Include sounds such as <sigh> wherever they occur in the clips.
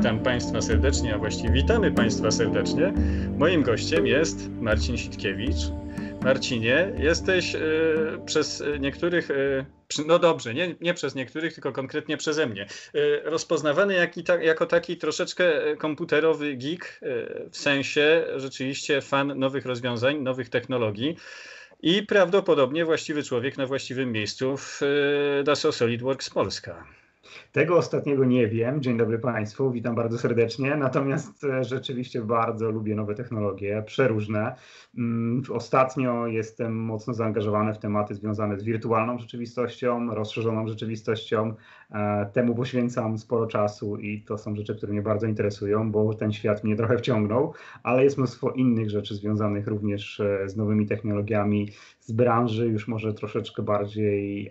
Witam Państwa serdecznie, a właściwie witamy Państwa serdecznie. Moim gościem jest Marcin Sitkiewicz. Marcinie, jesteś y, przez niektórych, y, no dobrze, nie, nie, przez niektórych, tylko konkretnie przeze mnie, y, rozpoznawany jak ta, jako taki troszeczkę komputerowy geek, w sensie rzeczywiście fan nowych rozwiązań, nowych technologii. I prawdopodobnie właściwy człowiek na właściwym miejscu w Dassault SolidWorks Polska. Tego ostatniego nie wiem. Dzień dobry Państwu, witam bardzo serdecznie. Natomiast e, rzeczywiście bardzo lubię nowe technologie, przeróżne. Mm, ostatnio jestem mocno zaangażowany w tematy związane z wirtualną rzeczywistością, rozszerzoną rzeczywistością. E, temu poświęcam sporo czasu i to są rzeczy, które mnie bardzo interesują, bo ten świat mnie trochę wciągnął, ale jest mnóstwo innych rzeczy związanych również e, z nowymi technologiami, z branży już może troszeczkę bardziej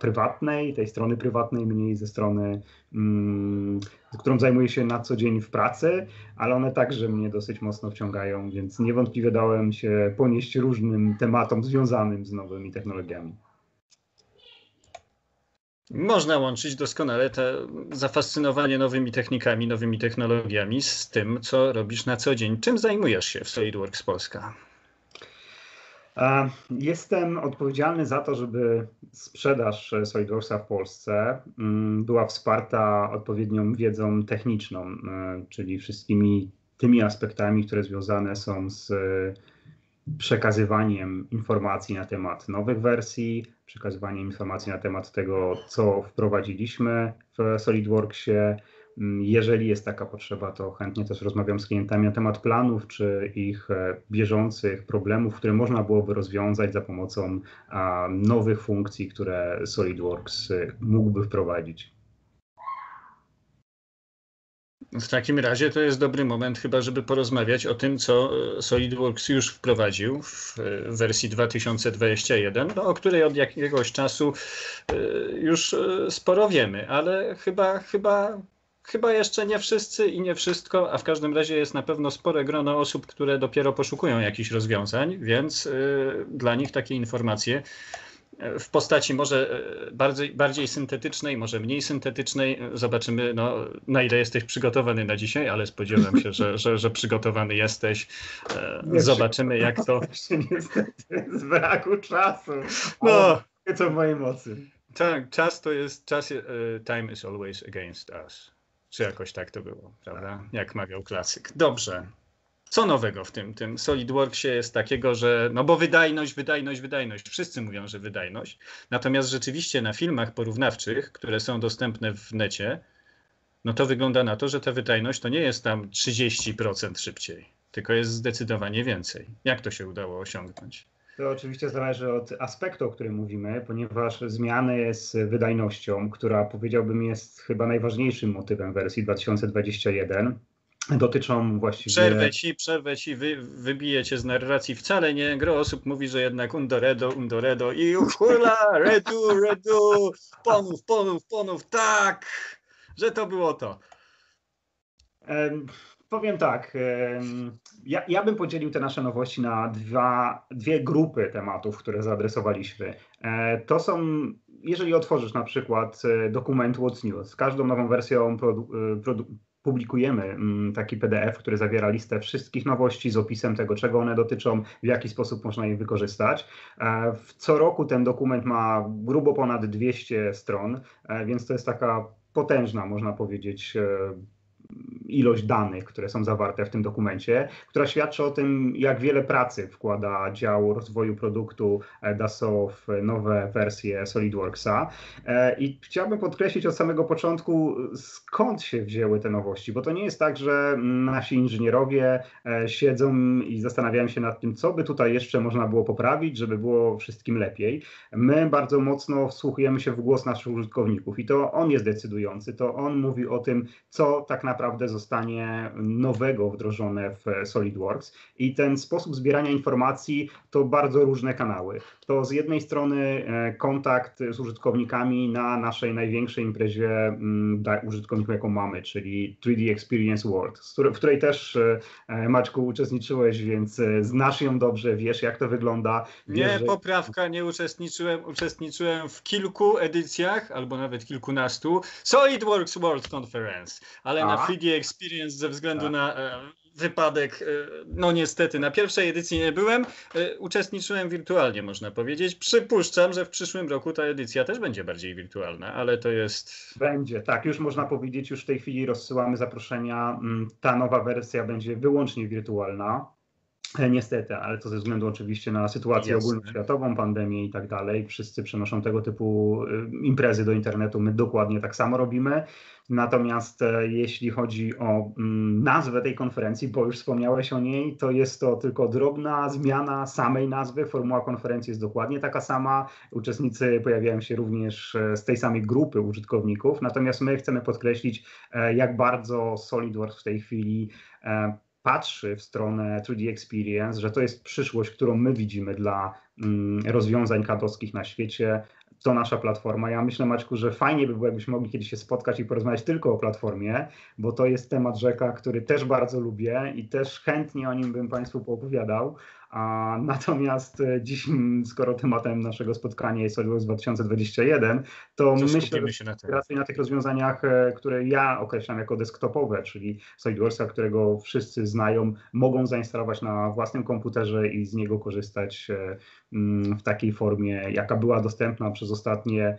prywatnej, tej strony prywatnej, mniej ze strony, mm, którą zajmuję się na co dzień w pracy, ale one także mnie dosyć mocno wciągają, więc niewątpliwie dałem się ponieść różnym tematom związanym z nowymi technologiami. Można łączyć doskonale to zafascynowanie nowymi technikami, nowymi technologiami z tym, co robisz na co dzień. Czym zajmujesz się w SolidWorks Polska? Jestem odpowiedzialny za to, żeby sprzedaż SolidWorksa w Polsce mm, była wsparta odpowiednią wiedzą techniczną, e, czyli wszystkimi tymi aspektami, które związane są z przekazywaniem informacji na temat nowych wersji, przekazywaniem informacji na temat tego, co wprowadziliśmy w SolidWorksie, Mm, jeżeli jest taka potrzeba, to chętnie też rozmawiam z klientami na temat planów czy ich e, bieżących problemów, które można byłoby rozwiązać za pomocą nowych funkcji, które SolidWorks e, mógłby wprowadzić. W takim razie to jest dobry moment chyba, żeby porozmawiać o tym, co e, SolidWorks już wprowadził w wersji 2021, no, o której od jakiegoś czasu już sporo wiemy, ale chyba, chyba Chyba jeszcze nie wszyscy i nie wszystko, a w każdym razie jest na pewno spore grono osób, które dopiero poszukują jakichś rozwiązań, więc dla nich takie informacje w postaci może y, bardziej, bardziej syntetycznej, może mniej syntetycznej. Zobaczymy, no, na ile jesteś przygotowany na dzisiaj, ale spodziewam się, że, że, że przygotowany jesteś. Zobaczymy, jak to. <laughs> Niestety, z braku czasu. No, co w mojej mocy. Tak, czas to jest, czas, time is always against us. Czy jakoś tak to było, prawda? Jak mawiał klasyk. Dobrze. Co nowego w tym, tym SolidWorksie jest takiego, że no bo wydajność, wydajność, wydajność. Wszyscy mówią, że wydajność. Natomiast rzeczywiście na filmach porównawczych, które są dostępne w necie, no to wygląda na to, że ta wydajność to nie jest tam 30% szybciej, tylko jest zdecydowanie więcej. Jak to się udało osiągnąć? To oczywiście zależy od aspektu, o którym mówimy, ponieważ zmiany z wydajnością, która powiedziałbym jest chyba najważniejszym motywem wersji 2021, dotyczą właściwie... Przerwę ci, przerwę ci, wy, wybiję cię z narracji. Wcale nie. Gro osób mówi, że jednak undoredo, undoredo i hula, redu, redu, ponów, ponów, ponów, tak, że to było to. Powiem tak, ja, ja, bym podzielił te nasze nowości na dwa, dwie grupy tematów, które zaadresowaliśmy. E, to są, jeżeli otworzysz na przykład e, dokument What's News, każdą nową wersją produ, e, produ, publikujemy mm, taki PDF, który zawiera listę wszystkich nowości z opisem tego, czego one dotyczą, w jaki sposób można je wykorzystać. Co roku ten dokument ma grubo ponad 200 stron, więc to jest taka potężna, można powiedzieć, ilość danych, które są zawarte w tym dokumencie, która świadczy o tym, jak wiele pracy wkłada dział rozwoju produktu Dassault w nowe wersje SolidWorksa. E, I chciałbym podkreślić od samego początku, skąd się wzięły te nowości, bo to nie jest tak, że nasi inżynierowie e, siedzą i zastanawiają się nad tym, co by tutaj jeszcze można było poprawić, żeby było wszystkim lepiej. My bardzo mocno wsłuchujemy się w głos naszych użytkowników i to on jest decydujący, to on mówi o tym, co tak naprawdę zostało zostanie nowego wdrożone w SolidWorks i ten sposób zbierania informacji to bardzo różne kanały. To z jednej strony e, kontakt z użytkownikami na naszej największej imprezie mm, użytkowników, jaką mamy, czyli 3D Experience World, w której też e, Maćku uczestniczyłeś, więc e, znasz ją dobrze, wiesz jak to wygląda. Nie, że... poprawka, nie uczestniczyłem, uczestniczyłem w kilku edycjach, albo nawet kilkunastu SolidWorks World Conference, ale A? na 3D Experience ze względu tak. na e, wypadek. E, no niestety, na pierwszej edycji nie byłem. E, uczestniczyłem wirtualnie, można powiedzieć. Przypuszczam, że w przyszłym roku ta edycja też będzie bardziej wirtualna, ale to jest. Będzie, tak. Już można powiedzieć, już w tej chwili rozsyłamy zaproszenia. Mm, ta nowa wersja będzie wyłącznie wirtualna. E, niestety, ale to ze względu oczywiście na sytuację Jasne. ogólnoświatową, pandemię i tak dalej. Wszyscy przenoszą tego typu imprezy do internetu. My dokładnie tak samo robimy. Natomiast e, jeśli chodzi o mm, nazwę tej konferencji, bo już wspomniałeś o niej, to jest to tylko drobna zmiana samej nazwy. Formuła konferencji jest dokładnie taka sama. Uczestnicy pojawiają się również e, z tej samej grupy użytkowników. Natomiast my chcemy podkreślić, jak bardzo SolidWorks w tej chwili patrzy w stronę 3D Experience, że to jest przyszłość, którą my widzimy dla mm, rozwiązań kadowskich na świecie, to nasza platforma. Ja myślę, Maćku, że fajnie by było, jakbyśmy mogli kiedyś się spotkać i porozmawiać tylko o platformie, bo to jest temat rzeka, który też bardzo lubię i też chętnie o nim bym Państwu poopowiadał. A <laughs> natomiast e, dziś, skoro tematem naszego spotkania jest SolidWorks 2021, to, to myślę, się na raczej na tych rozwiązaniach, e, które ja określam jako desktopowe, czyli SolidWorksa, którego wszyscy znają, mogą zainstalować na własnym komputerze i z niego korzystać e, w takiej formie, jaka była dostępna przez ostatnie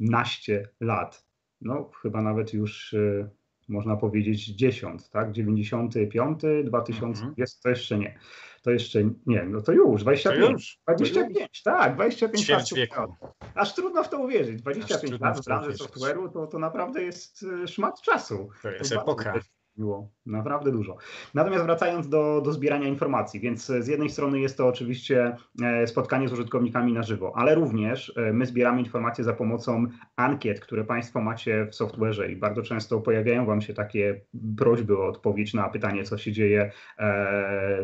naście lat. No, chyba nawet już można powiedzieć 10, tak? 95, 2000, mhm. jest to jeszcze nie. To jeszcze nie, no to już, 25. To już, 25, to już. tak, 25 lat. Wieku. Aż trudno w to uwierzyć. 25 lat w branży software'u to, to naprawdę jest y, szmat czasu. To jest to epoka. Było naprawdę dużo. Natomiast wracając do, do zbierania informacji, więc z jednej strony jest to oczywiście e, spotkanie z użytkownikami na żywo, ale również e, my zbieramy informacje za pomocą ankiet, które Państwo macie w software'ze i bardzo często pojawiają Wam się takie prośby o odpowiedź na pytanie, co się dzieje e,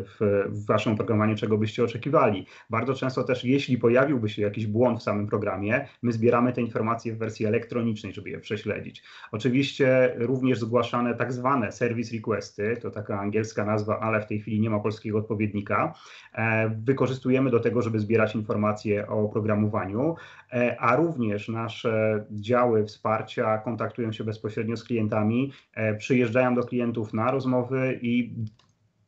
w, w Waszym programowaniu, czego byście oczekiwali. Bardzo często też, jeśli pojawiłby się jakiś błąd w samym programie, my zbieramy te informacje w wersji elektronicznej, żeby je prześledzić. Oczywiście również zgłaszane tak zwane service requesty, to taka angielska nazwa, ale w tej chwili nie ma polskiego odpowiednika. E, wykorzystujemy do tego, żeby zbierać informacje o programowaniu, e, a również nasze działy wsparcia kontaktują się bezpośrednio z klientami, e, przyjeżdżają do klientów na rozmowy i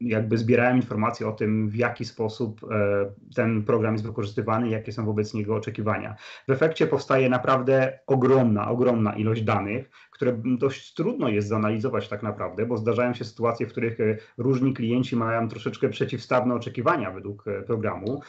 jakby zbierałem informacje o tym, w jaki sposób e, ten program jest wykorzystywany, jakie są wobec niego oczekiwania. W efekcie powstaje naprawdę ogromna, ogromna ilość danych, które dość trudno jest zanalizować tak naprawdę, bo zdarzają się sytuacje, w których e, różni klienci mają troszeczkę przeciwstawne oczekiwania według e, programu,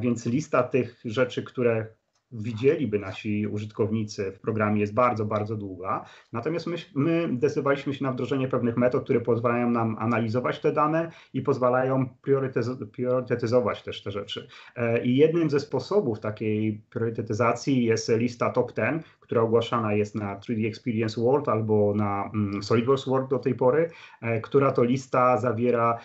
więc lista tych rzeczy, które widzieliby nasi użytkownicy w programie jest bardzo, bardzo długa. Natomiast my, my decydowaliśmy się na wdrożenie pewnych metod, które pozwalają nam analizować te dane i pozwalają priorytetyzować też te rzeczy. E, I jednym ze sposobów takiej priorytetyzacji jest lista top 10, która ogłaszana jest na 3D Experience World albo na mm, SolidWorks World do tej pory, e, która to lista zawiera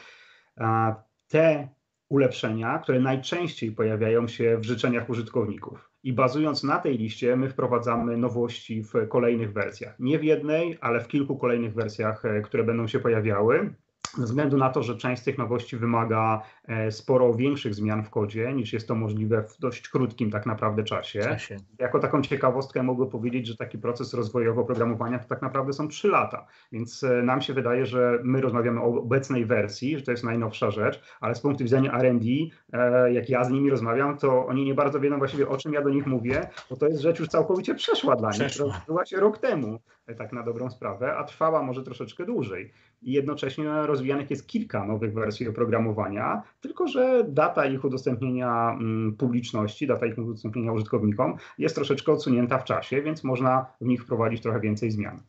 te ulepszenia, które najczęściej pojawiają się w życzeniach użytkowników. I bazując na tej liście, my wprowadzamy nowości w kolejnych wersjach. Nie w jednej, ale w kilku kolejnych wersjach, e, które będą się pojawiały ze względu na to, że część z tych nowości wymaga e, sporo większych zmian w kodzie, niż jest to możliwe w dość krótkim tak naprawdę czasie. czasie. Jako taką ciekawostkę mogę powiedzieć, że taki proces rozwojowy oprogramowania to tak naprawdę są trzy lata, więc e, nam się wydaje, że my rozmawiamy o obecnej wersji, że to jest najnowsza rzecz, ale z punktu widzenia R&D, e, jak ja z nimi rozmawiam, to oni nie bardzo wiedzą właściwie o czym ja do nich mówię, bo to jest rzecz już całkowicie przeszła dla nich, która odbyła się rok temu, tak na dobrą sprawę, a trwała może troszeczkę dłużej. I jednocześnie rozwijanych jest kilka nowych wersji oprogramowania, tylko że data ich udostępnienia mm, publiczności, data ich udostępnienia użytkownikom jest troszeczkę odsunięta w czasie, więc można w nich wprowadzić trochę więcej zmian.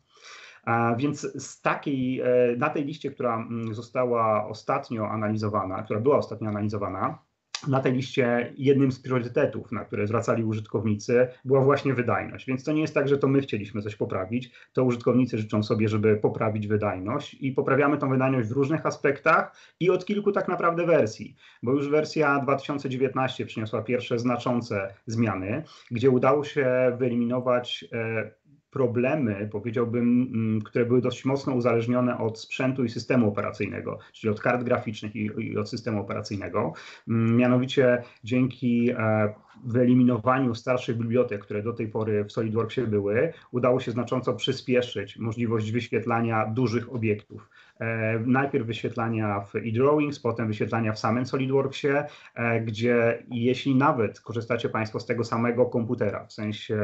Więc z takiej, e, na tej liście, która mm, została ostatnio analizowana, która była ostatnio analizowana, na tej liście jednym z priorytetów, na które zwracali użytkownicy, była właśnie wydajność. Więc to nie jest tak, że to my chcieliśmy coś poprawić, to użytkownicy życzą sobie, żeby poprawić wydajność i poprawiamy tą wydajność w różnych aspektach i od kilku tak naprawdę wersji, bo już wersja 2019 przyniosła pierwsze znaczące zmiany, gdzie udało się wyeliminować e, problemy, powiedziałbym, mm, które były dość mocno uzależnione od sprzętu i systemu operacyjnego, czyli od kart graficznych i, i od systemu operacyjnego. Mm, mianowicie dzięki e, wyeliminowaniu starszych bibliotek, które do tej pory w SolidWorksie były, udało się znacząco przyspieszyć możliwość wyświetlania dużych obiektów. E, najpierw wyświetlania w eDrawings, potem wyświetlania w samym SolidWorksie, e, gdzie jeśli nawet korzystacie Państwo z tego samego komputera, w sensie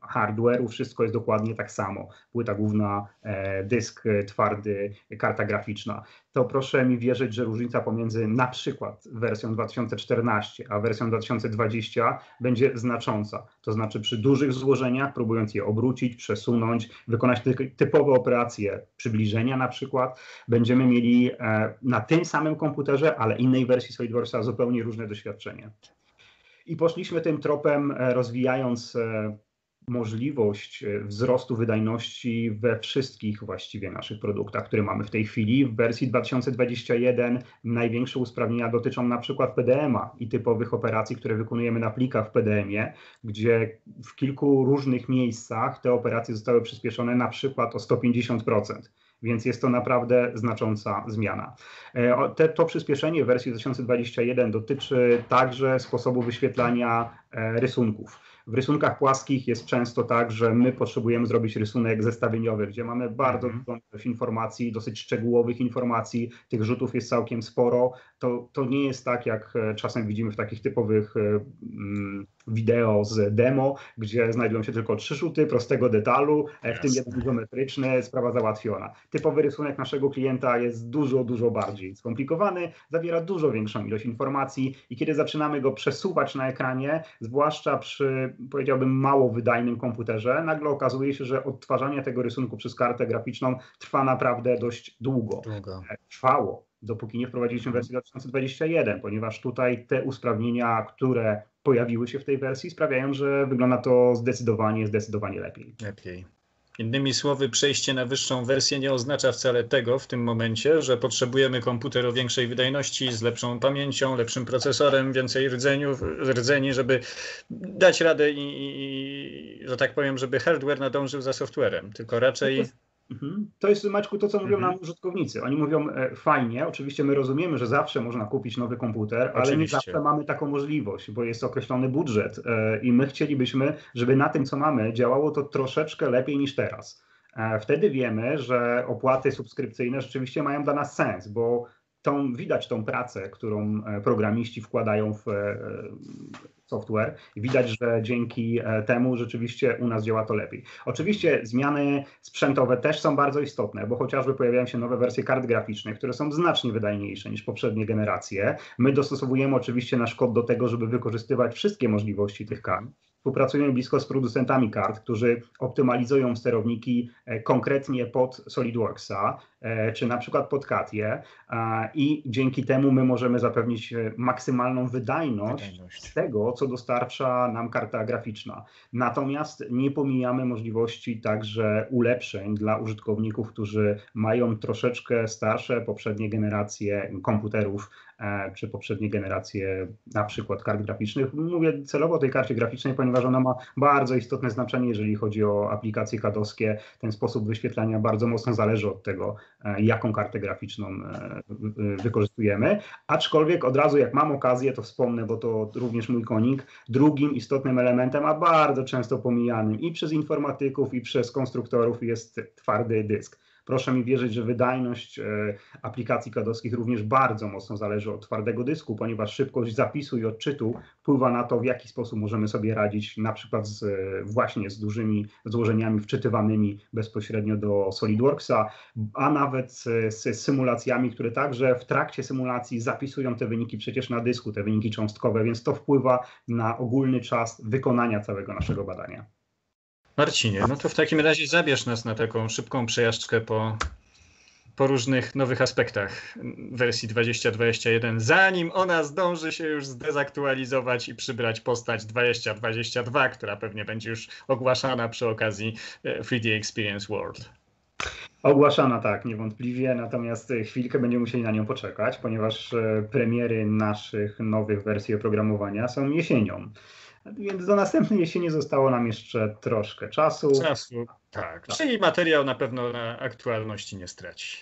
hardware'u, wszystko jest dokładnie tak samo. Płyta główna, e, dysk twardy, karta graficzna, to proszę mi wierzyć, że różnica pomiędzy na przykład wersją 2014 a wersją 2020 będzie znacząca. To znaczy przy dużych złożeniach, próbując je obrócić, przesunąć, wykonać typowe operacje przybliżenia na przykład, będziemy mieli e, na tym samym komputerze, ale innej wersji SolidWorksa zupełnie różne doświadczenie. I poszliśmy tym tropem, e, rozwijając e, możliwość e, wzrostu wydajności we wszystkich właściwie naszych produktach, które mamy w tej chwili. W wersji 2021 największe usprawnienia dotyczą na przykład PDM-a i typowych operacji, które wykonujemy na plikach w PDM-ie, gdzie w kilku różnych miejscach te operacje zostały przyspieszone na przykład o 150% więc jest to naprawdę znacząca zmiana. E, te, to przyspieszenie w wersji 2021 dotyczy także sposobu wyświetlania e, rysunków. W rysunkach płaskich jest często tak, że my potrzebujemy zrobić rysunek zestawieniowy, gdzie mamy bardzo mhm. ilość informacji, dosyć szczegółowych informacji, tych rzutów jest całkiem sporo. To, to nie jest tak, jak e, czasem widzimy w takich typowych mm, wideo z demo, gdzie znajdują się tylko trzy rzuty prostego detalu, Jasne. w tym jeden izometryczny, sprawa załatwiona. Typowy rysunek naszego klienta jest dużo, dużo bardziej skomplikowany, zawiera dużo większą ilość informacji i kiedy zaczynamy go przesuwać na ekranie, zwłaszcza przy, powiedziałbym, mało wydajnym komputerze, nagle okazuje się, że odtwarzanie tego rysunku przez kartę graficzną trwa naprawdę dość długo. długo. E, trwało dopóki nie wprowadziliśmy wersji 2021, ponieważ tutaj te usprawnienia, które pojawiły się w tej wersji, sprawiają, że wygląda to zdecydowanie, zdecydowanie lepiej. Lepiej. Innymi słowy, przejście na wyższą wersję nie oznacza wcale tego w tym momencie, że potrzebujemy komputer o większej wydajności, z lepszą pamięcią, lepszym procesorem, więcej rdzeniu, rdzeni, żeby dać radę i, i, że tak powiem, żeby hardware nadążył za softwarem, tylko raczej Mhm. To jest, Maćku, to co mówią mhm. nam użytkownicy. Oni mówią e, fajnie, oczywiście my rozumiemy, że zawsze można kupić nowy komputer, ale nie zawsze mamy taką możliwość, bo jest określony budżet e, i my chcielibyśmy, żeby na tym, co mamy, działało to troszeczkę lepiej niż teraz. E, wtedy wiemy, że opłaty subskrypcyjne rzeczywiście mają dla nas sens, bo tą, widać tą pracę, którą programiści wkładają w software i widać, że dzięki e, temu rzeczywiście u nas działa to lepiej. Oczywiście zmiany sprzętowe też są bardzo istotne, bo chociażby pojawiają się nowe wersje kart graficznych, które są znacznie wydajniejsze niż poprzednie generacje. My dostosowujemy oczywiście nasz kod do tego, żeby wykorzystywać wszystkie możliwości tych kart. Współpracujemy blisko z producentami kart, którzy optymalizują sterowniki e, konkretnie pod SolidWorksa, e, czy na przykład pod Katie i dzięki temu my możemy zapewnić e, maksymalną wydajność, wydajność, tego, co dostarcza nam karta graficzna. Natomiast nie pomijamy możliwości także ulepszeń dla użytkowników, którzy mają troszeczkę starsze poprzednie generacje komputerów E, czy poprzednie generacje na przykład kart graficznych. Mówię celowo o tej karcie graficznej, ponieważ ona ma bardzo istotne znaczenie, jeżeli chodzi o aplikacje kadowskie. Ten sposób wyświetlania bardzo mocno zależy od tego, e, jaką kartę graficzną e, wykorzystujemy. Aczkolwiek od razu, jak mam okazję, to wspomnę, bo to również mój konik. Drugim istotnym elementem, a bardzo często pomijanym i przez informatyków, i przez konstruktorów jest twardy dysk. Proszę mi wierzyć, że wydajność e, aplikacji kadowskich również bardzo mocno zależy od twardego dysku, ponieważ szybkość zapisu i odczytu wpływa na to, w jaki sposób możemy sobie radzić na przykład z, właśnie z dużymi złożeniami wczytywanymi bezpośrednio do SolidWorksa, a nawet z, z symulacjami, które także w trakcie symulacji zapisują te wyniki przecież na dysku, te wyniki cząstkowe, więc to wpływa na ogólny czas wykonania całego naszego badania. Marcinie, no to w takim razie zabierz nas na taką szybką przejażdżkę po, po różnych nowych aspektach wersji 2021, zanim ona zdąży się już zdezaktualizować i przybrać postać 2022, która pewnie będzie już ogłaszana przy okazji 3D e, Experience World. Ogłaszana tak, niewątpliwie, natomiast chwilkę będziemy musieli na nią poczekać, ponieważ e, premiery naszych nowych wersji oprogramowania są jesienią. Więc do następnej jesieni zostało nam jeszcze troszkę czasu. Czasu, tak. tak. Czyli materiał na pewno na aktualności nie straci.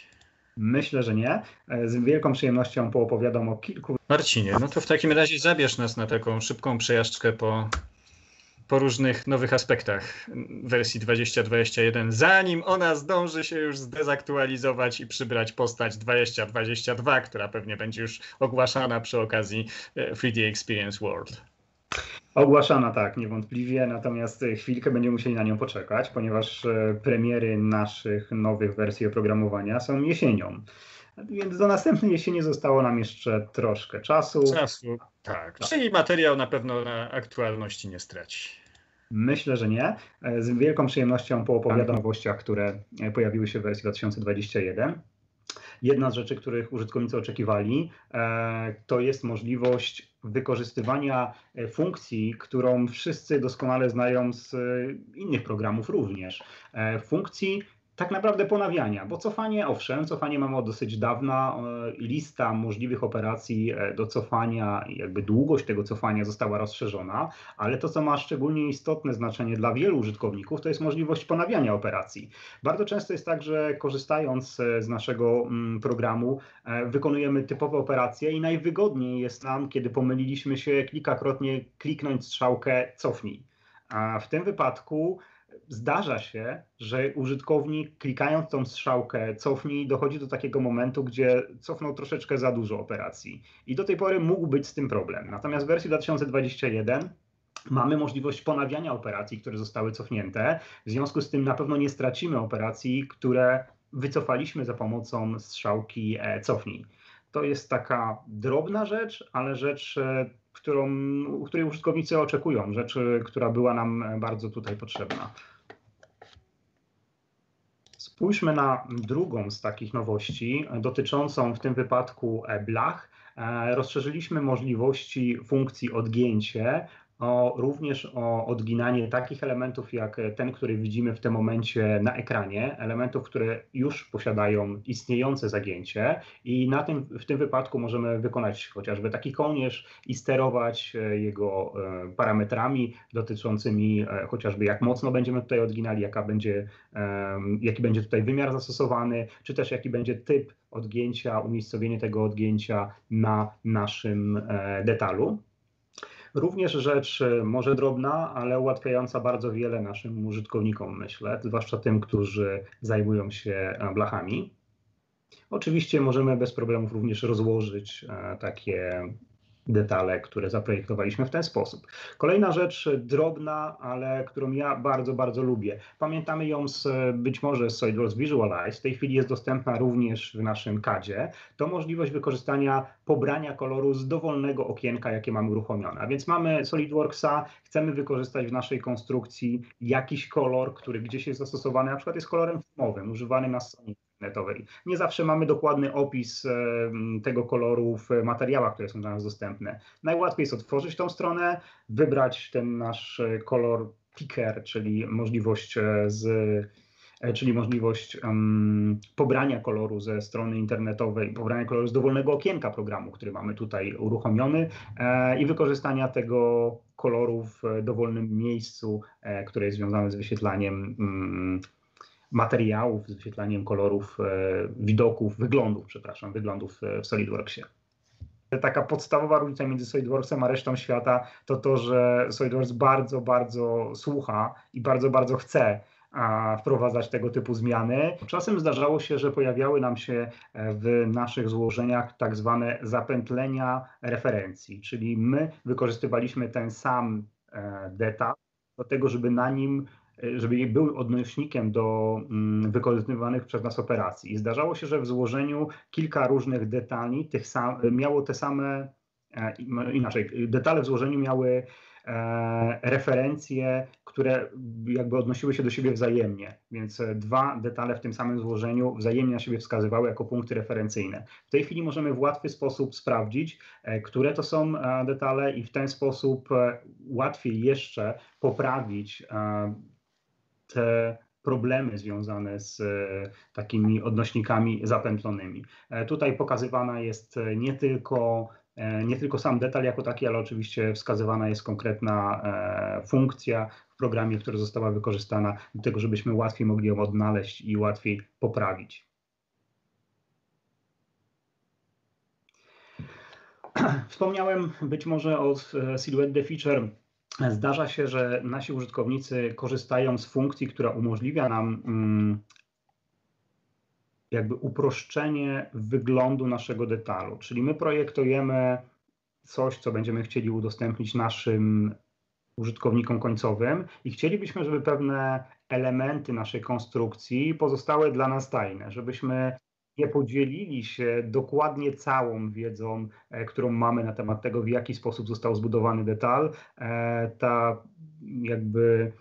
Myślę, że nie. Z wielką przyjemnością poopowiadam o kilku. Marcinie, no to w takim razie zabierz nas na taką szybką przejażdżkę po po różnych nowych aspektach wersji 2021, zanim ona zdąży się już zdezaktualizować i przybrać postać 2022, która pewnie będzie już ogłaszana przy okazji 3D e, Experience World. Ogłaszana tak, niewątpliwie, natomiast chwilkę będziemy musieli na nią poczekać, ponieważ e, premiery naszych nowych wersji oprogramowania są jesienią. Więc do następnej jesieni zostało nam jeszcze troszkę czasu. Czasu, tak. tak. Czyli materiał na pewno na aktualności nie straci. Myślę, że nie. Z wielką przyjemnością poopowiadam o nowościach, które pojawiły się w wersji 2021. Jedna z rzeczy, których użytkownicy oczekiwali, e, to jest możliwość wykorzystywania e, funkcji, którą wszyscy doskonale znają z e, innych programów również. Funkcji tak naprawdę ponawiania, bo cofanie, owszem, cofanie mamy od dosyć dawna, e, lista możliwych operacji e, do cofania, jakby długość tego cofania została rozszerzona, ale to, co ma szczególnie istotne znaczenie dla wielu użytkowników, to jest możliwość ponawiania operacji. Bardzo często jest tak, że korzystając e, z naszego mm, programu, wykonujemy typowe operacje i najwygodniej jest nam, kiedy pomyliliśmy się, kilkakrotnie kliknąć strzałkę cofnij. A w tym wypadku zdarza się, że użytkownik klikając tą strzałkę cofnij dochodzi do takiego momentu, gdzie cofnął troszeczkę za dużo operacji. I do tej pory mógł być z tym problem. Natomiast w wersji 2021 mamy możliwość ponawiania operacji, które zostały cofnięte. W związku z tym na pewno nie stracimy operacji, które wycofaliśmy za pomocą strzałki e, cofnij. To jest taka drobna rzecz, ale rzecz, e, którą, której użytkownicy oczekują, rzecz, która była nam bardzo tutaj potrzebna. Spójrzmy na drugą z takich nowości, dotyczącą w tym wypadku blach. E, rozszerzyliśmy możliwości funkcji odgięcie o, również o odginanie takich elementów jak ten, który widzimy w tym momencie na ekranie, elementów, które już posiadają istniejące zagięcie i na tym, w tym wypadku możemy wykonać chociażby taki kołnierz i sterować e, jego e, parametrami dotyczącymi e, chociażby jak mocno będziemy tutaj odginali, jaka będzie, jaki będzie tutaj wymiar zastosowany, czy też jaki będzie typ odgięcia, umiejscowienie tego odgięcia na naszym detalu. Również rzecz e, może drobna, ale ułatwiająca bardzo wiele naszym użytkownikom, myślę, zwłaszcza tym, którzy zajmują się e, blachami. Oczywiście możemy bez problemów również rozłożyć e, takie detale, które zaprojektowaliśmy w ten sposób. Kolejna rzecz drobna, ale którą ja bardzo, bardzo lubię. Pamiętamy ją z, być może z SolidWorks Visualize, w tej chwili jest dostępna również w naszym CADzie. To możliwość wykorzystania pobrania koloru z dowolnego okienka, jakie mamy uruchomione. A więc mamy SolidWorksa, chcemy wykorzystać w naszej konstrukcji jakiś kolor, który gdzieś jest zastosowany, na przykład jest kolorem filmowym, używany na stronie internetowej. Nie zawsze mamy dokładny opis tego koloru w materiałach, które są dla nas dostępne. Najłatwiej jest otworzyć tą stronę, wybrać ten nasz e, kolor picker, czyli możliwość e, z e, czyli możliwość um, pobrania koloru ze strony internetowej, pobrania koloru z dowolnego okienka programu, który mamy tutaj uruchomiony e, i wykorzystania tego koloru w dowolnym miejscu, e, które jest związane z wyświetlaniem um, materiałów, z wyświetlaniem kolorów, e, widoków, wyglądów, przepraszam, wyglądów e, w SolidWorksie. Taka podstawowa różnica między SolidWorksem a resztą świata to to, że SolidWorks bardzo, bardzo słucha i bardzo, bardzo chce wprowadzać tego typu zmiany. Czasem zdarzało się, że pojawiały nam się e, w naszych złożeniach tak zwane zapętlenia referencji, czyli my wykorzystywaliśmy ten sam detal do tego, żeby na nim żeby były odnośnikiem do mm, wykonywanych przez nas operacji. I zdarzało się, że w złożeniu kilka różnych detali tych sam, miało te same, e, inaczej, detale w złożeniu miały e, referencje, które jakby odnosiły się do siebie wzajemnie, więc dwa detale w tym samym złożeniu wzajemnie na siebie wskazywały jako punkty referencyjne. W tej chwili możemy w łatwy sposób sprawdzić, które to są detale i w ten sposób łatwiej jeszcze poprawić te problemy związane z e, takimi odnośnikami zapętlonymi. E, tutaj pokazywana jest e, nie tylko nie tylko sam detal jako taki, ale oczywiście wskazywana jest konkretna funkcja w programie, która została wykorzystana do tego, żebyśmy łatwiej mogli ją odnaleźć i łatwiej poprawić. <clears throat> Wspomniałem być może o Silhouette Feature Zdarza się, że nasi użytkownicy korzystają z funkcji, która umożliwia nam mm, jakby uproszczenie wyglądu naszego detalu. Czyli my projektujemy coś, co będziemy chcieli udostępnić naszym użytkownikom końcowym i chcielibyśmy, żeby pewne elementy naszej konstrukcji pozostały dla nas tajne, żebyśmy nie podzielili się dokładnie całą wiedzą, e, którą mamy na temat tego, w jaki sposób został zbudowany detal. E, ta jakby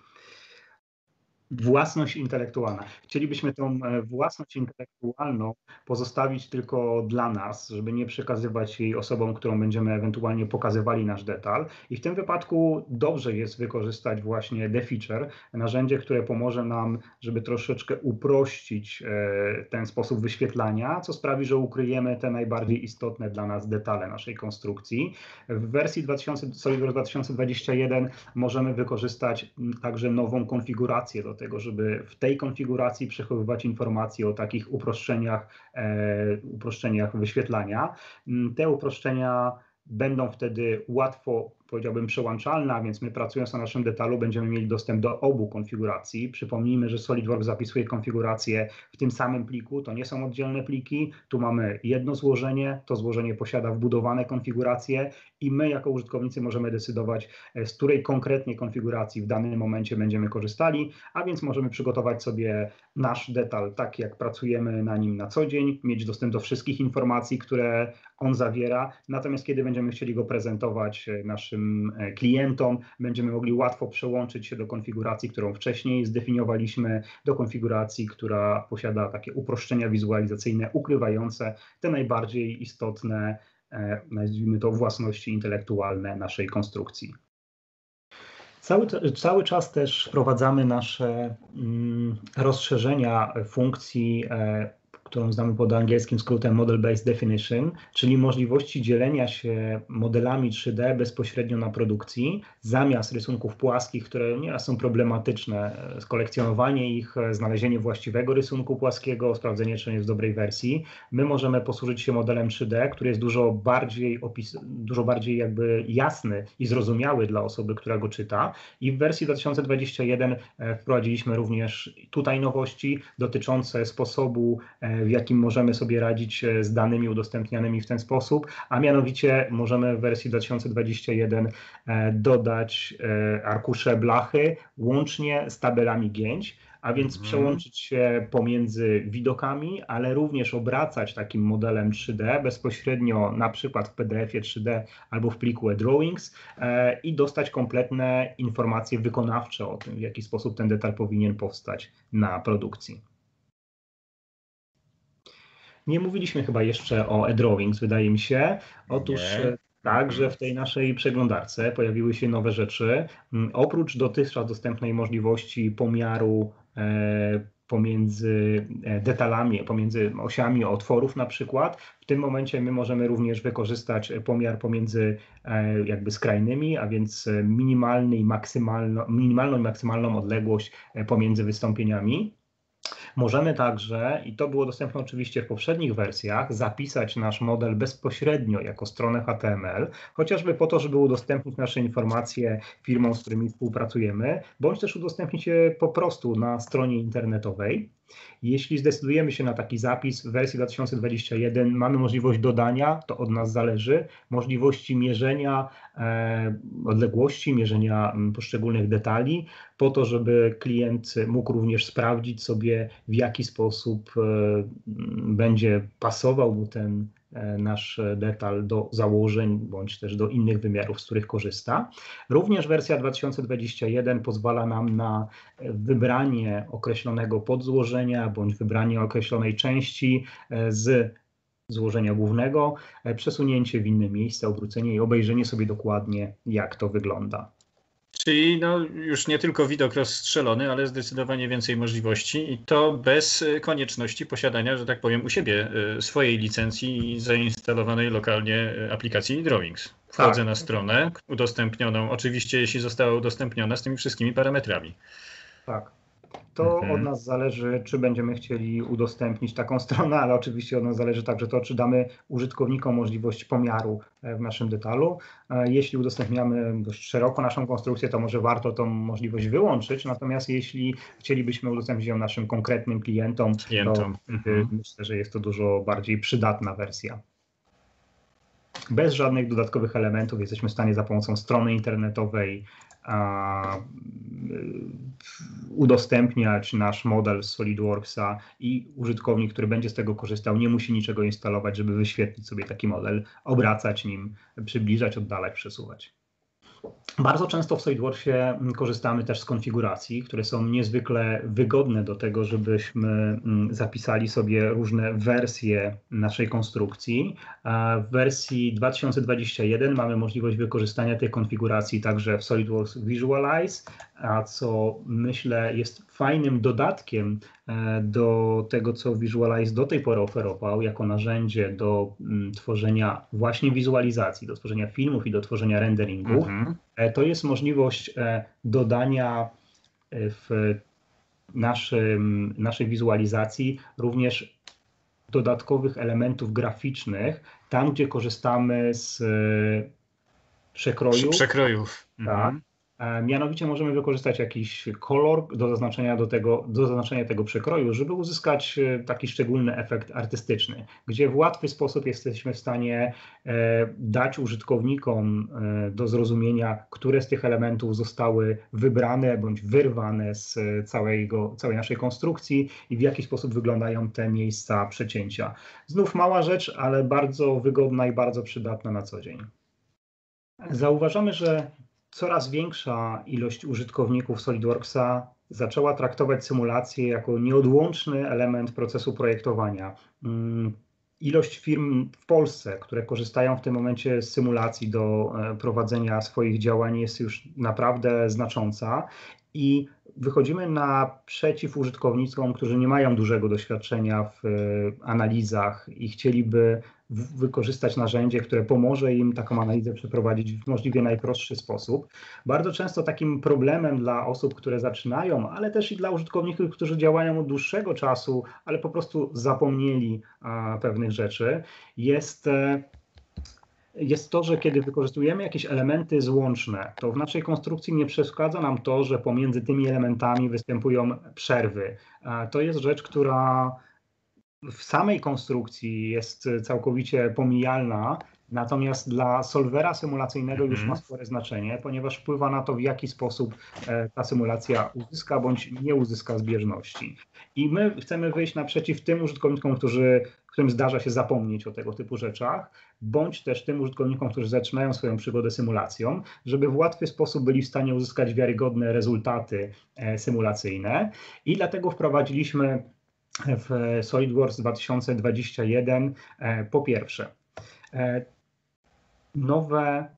własność intelektualna. Chcielibyśmy tą e, własność intelektualną pozostawić tylko dla nas, żeby nie przekazywać jej osobom, którą będziemy ewentualnie pokazywali nasz detal. I w tym wypadku dobrze jest wykorzystać właśnie The Feature, narzędzie, które pomoże nam, żeby troszeczkę uprościć e, ten sposób wyświetlania, co sprawi, że ukryjemy te najbardziej istotne dla nas detale naszej konstrukcji. W wersji 2000, SolidWorks 2021 możemy wykorzystać także nową konfigurację do tego, żeby w tej konfiguracji przechowywać informacje o takich uproszczeniach, e, uproszczeniach wyświetlania. Mm, te uproszczenia będą wtedy łatwo powiedziałbym, przełączalna, więc my pracując na naszym detalu będziemy mieli dostęp do obu konfiguracji. Przypomnijmy, że SolidWorks zapisuje konfigurację w tym samym pliku, to nie są oddzielne pliki. Tu mamy jedno złożenie, to złożenie posiada wbudowane konfiguracje i my jako użytkownicy możemy decydować, e, z której konkretnie konfiguracji w danym momencie będziemy korzystali, a więc możemy przygotować sobie nasz detal tak, jak pracujemy na nim na co dzień, mieć dostęp do wszystkich informacji, które on zawiera. Natomiast kiedy będziemy chcieli go prezentować e, naszym e, klientom, będziemy mogli łatwo przełączyć się do konfiguracji, którą wcześniej zdefiniowaliśmy, do konfiguracji, która posiada takie uproszczenia wizualizacyjne, ukrywające te najbardziej istotne, e, nazwijmy to, własności intelektualne naszej konstrukcji. Cały, cały czas też wprowadzamy nasze mm, rozszerzenia funkcji którą znamy pod angielskim skrótem Model Based Definition, czyli możliwości dzielenia się modelami 3D bezpośrednio na produkcji, zamiast rysunków płaskich, które nieraz są problematyczne. Skolekcjonowanie ich, znalezienie właściwego rysunku płaskiego, sprawdzenie, czy on jest w dobrej wersji. My możemy posłużyć się modelem 3D, który jest dużo bardziej, opis, dużo bardziej jakby jasny i zrozumiały dla osoby, która go czyta. I w wersji 2021 e, wprowadziliśmy również tutaj nowości dotyczące sposobu e, w jakim możemy sobie radzić e, z danymi udostępnianymi w ten sposób, a mianowicie możemy w wersji 2021 e, dodać e, arkusze blachy łącznie z tabelami gięć, a więc mhm. przełączyć się pomiędzy widokami, ale również obracać takim modelem 3D bezpośrednio na przykład w PDF-ie 3D albo w pliku eDrawings i dostać kompletne informacje wykonawcze o tym, w jaki sposób ten detal powinien powstać na produkcji. Nie mówiliśmy chyba jeszcze o e-drawings, wydaje mi się. Otóż nie. E, tak, że w tej naszej przeglądarce pojawiły się nowe rzeczy. Mm, oprócz dotychczas dostępnej możliwości pomiaru e, pomiędzy e, detalami, pomiędzy osiami otworów na przykład. W tym momencie my możemy również wykorzystać pomiar pomiędzy jakby skrajnymi, a więc minimalny i maksymalno, minimalną i maksymalną odległość pomiędzy wystąpieniami. Możemy także, i to było dostępne oczywiście w poprzednich wersjach, zapisać nasz model bezpośrednio jako stronę HTML, chociażby po to, żeby udostępnić nasze informacje firmom, z którymi współpracujemy, bądź też udostępnić je po prostu na stronie internetowej. Jeśli zdecydujemy się na taki zapis w wersji 2021, mamy możliwość dodania, to od nas zależy, możliwości mierzenia e, odległości, mierzenia m, poszczególnych detali, po to, żeby klient mógł również sprawdzić sobie, w jaki sposób e, będzie pasował mu ten nasz detal do założeń bądź też do innych wymiarów, z których korzysta. Również wersja 2021 pozwala nam na wybranie określonego podzłożenia bądź wybranie określonej części e, z złożenia głównego, e, przesunięcie w inne miejsce, obrócenie i obejrzenie sobie dokładnie, jak to wygląda. Czyli no, już nie tylko widok rozstrzelony, ale zdecydowanie więcej możliwości i to bez y, konieczności posiadania, że tak powiem, u siebie y, swojej licencji i zainstalowanej lokalnie y, aplikacji Drawings. Wchodzę tak. na stronę udostępnioną, oczywiście jeśli została udostępniona z tymi wszystkimi parametrami. Tak. To mhm. od nas zależy, czy będziemy chcieli udostępnić taką <laughs> stronę, ale oczywiście od nas zależy także to, czy damy użytkownikom możliwość pomiaru e, w naszym detalu. E, jeśli udostępniamy dość szeroko naszą konstrukcję, to może warto tą możliwość wyłączyć, natomiast jeśli chcielibyśmy udostępnić ją naszym konkretnym klientom, klientom. to mhm. myślę, że jest to dużo bardziej przydatna wersja bez żadnych dodatkowych elementów jesteśmy w stanie za pomocą strony internetowej udostępniać nasz model z SolidWorksa i użytkownik, który będzie z tego korzystał, nie musi niczego instalować, żeby wyświetlić sobie taki model, obracać nim, przybliżać, oddalać, przesuwać. Bardzo często w SolidWorksie korzystamy też z konfiguracji, które są niezwykle wygodne do tego, żebyśmy mm, zapisali sobie różne wersje naszej konstrukcji. W wersji 2021 mamy możliwość wykorzystania tej konfiguracji także w SolidWorks Visualize, a co myślę jest fajnym dodatkiem e, do tego, co Visualize do tej pory oferował jako narzędzie do mm, tworzenia właśnie wizualizacji, do tworzenia filmów i do tworzenia renderingu. Mhm. E, to jest możliwość e, dodania w naszym, naszej wizualizacji również dodatkowych elementów graficznych, tam gdzie korzystamy z przekrojów. Przekrojów. Tak. Mhm. E, mianowicie możemy wykorzystać jakiś kolor do zaznaczenia, do tego, do zaznaczenia tego przekroju, żeby uzyskać e, taki szczególny efekt artystyczny, gdzie w łatwy sposób jesteśmy w stanie e, dać użytkownikom do zrozumienia, które z tych elementów zostały wybrane bądź wyrwane z całego, całej naszej konstrukcji i w jaki sposób wyglądają te miejsca przecięcia. Znów mała rzecz, ale bardzo wygodna i bardzo przydatna na co dzień. Zauważamy, że coraz większa ilość użytkowników SolidWorksa zaczęła traktować symulację jako nieodłączny element procesu projektowania. Mm, ilość firm w Polsce, które korzystają w tym momencie z symulacji do e, prowadzenia swoich działań jest już naprawdę znacząca i wychodzimy naprzeciw użytkownikom, którzy nie mają dużego doświadczenia w e, analizach i chcieliby wykorzystać narzędzie, które pomoże im taką analizę przeprowadzić w możliwie najprostszy sposób. Bardzo często takim problemem dla osób, które zaczynają, ale też i dla użytkowników, którzy działają od dłuższego czasu, ale po prostu zapomnieli pewnych rzeczy, jest e, jest to, że kiedy wykorzystujemy jakieś elementy złączne, to w naszej konstrukcji nie przeszkadza nam to, że pomiędzy tymi elementami występują przerwy. To jest rzecz, która w samej konstrukcji jest całkowicie pomijalna, natomiast dla solwera symulacyjnego już mhm. ma spore znaczenie, ponieważ wpływa na to, w jaki sposób e, ta symulacja uzyska bądź nie uzyska zbieżności. I my chcemy wyjść naprzeciw tym użytkownikom, którzy, którym zdarza się zapomnieć o tego typu rzeczach, bądź też tym użytkownikom, którzy zaczynają swoją przygodę symulacją, żeby w łatwy sposób byli w stanie uzyskać wiarygodne rezultaty e, symulacyjne. I dlatego wprowadziliśmy w SolidWorks 2021 e, po pierwsze e, nowe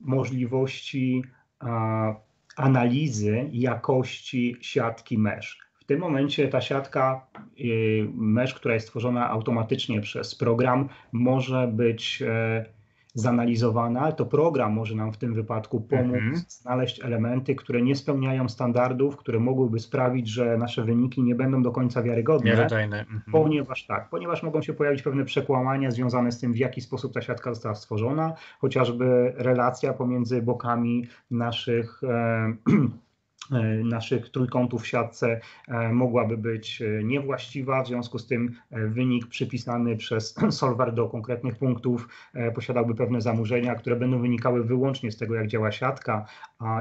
możliwości analizy jakości siatki mesh. W tym momencie ta siatka y, mesh, która jest tworzona automatycznie przez program, może być e, zanalizowana, to program może nam w tym wypadku pomóc mhm. znaleźć elementy, które nie spełniają standardów, które mogłyby sprawić, że nasze wyniki nie będą do końca wiarygodne. Niewydajne. Mhm. Ponieważ tak, ponieważ mogą się pojawić pewne przekłamania związane z tym, w jaki sposób ta siatka została stworzona, chociażby relacja pomiędzy bokami naszych E, <clears throat> naszych trójkątów w siatce e, mogłaby być e, niewłaściwa, w związku z tym wynik przypisany przez <clears throat> solver do konkretnych punktów posiadałby pewne zamurzenia, które będą wynikały wyłącznie z tego, jak działa siatka,